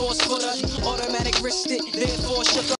force footer, automatic wrist it, therefore shook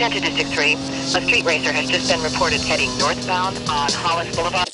Attention District 3. A street racer has just been reported heading northbound on Hollis Boulevard.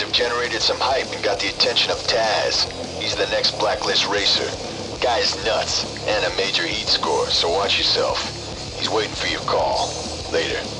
Have generated some hype and got the attention of Taz. He's the next blacklist racer. Guy's nuts, and a major heat score, so watch yourself. He's waiting for your call. Later.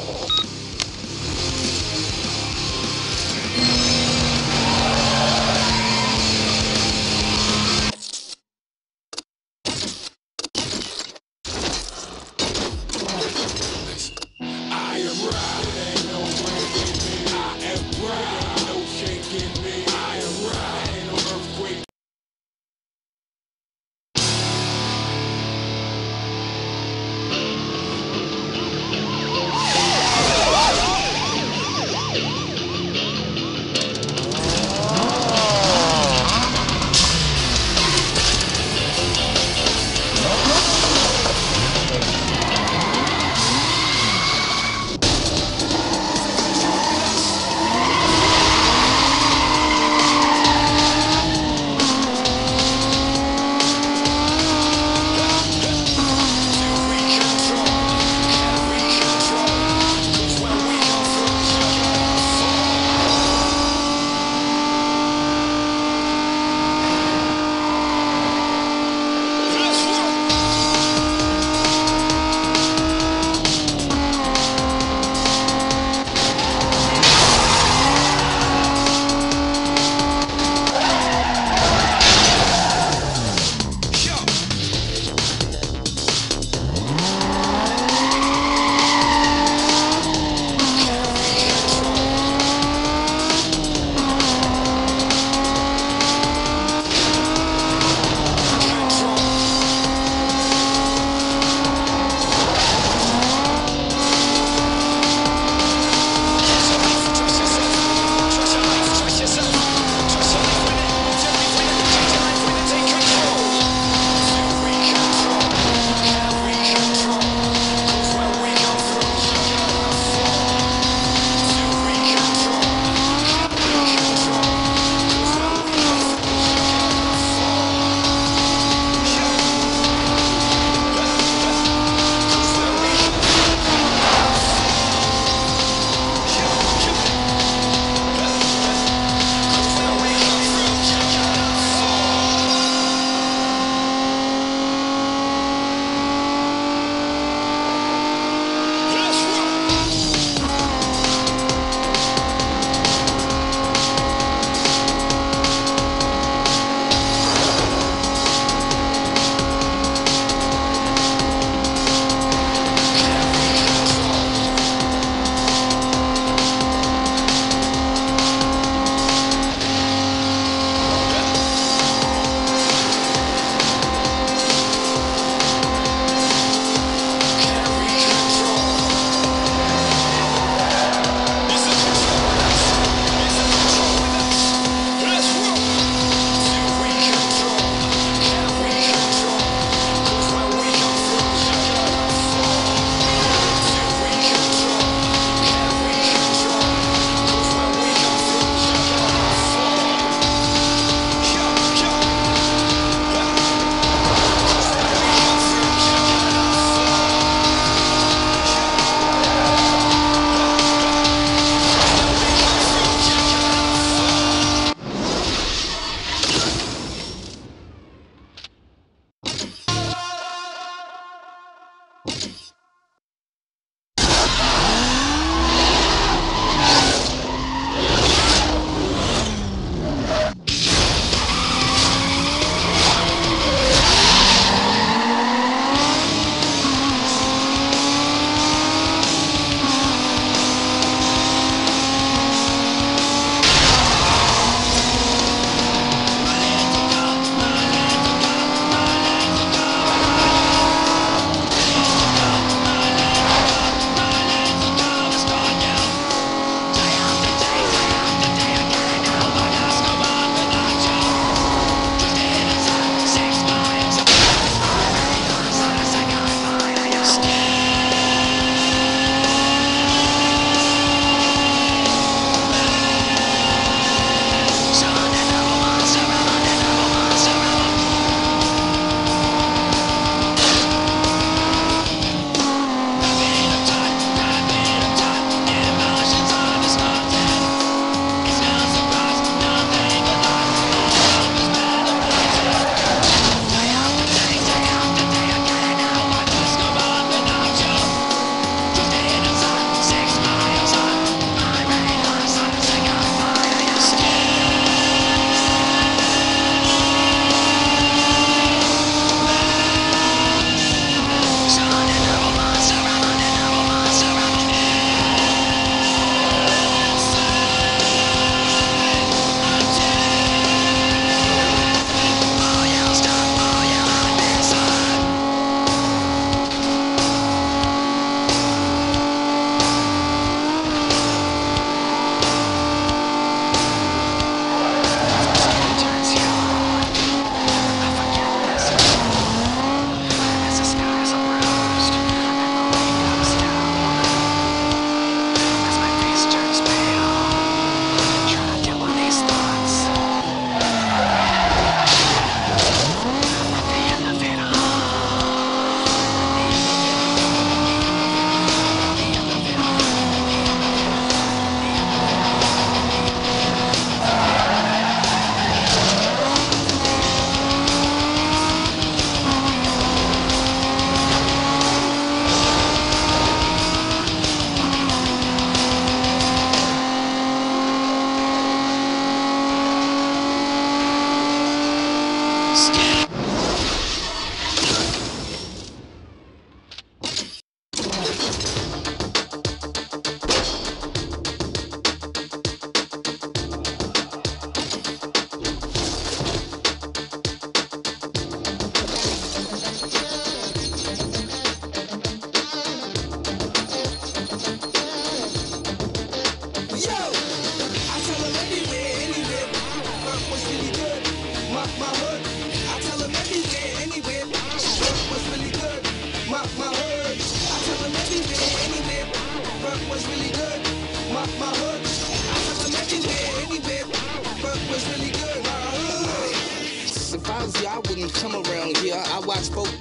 Both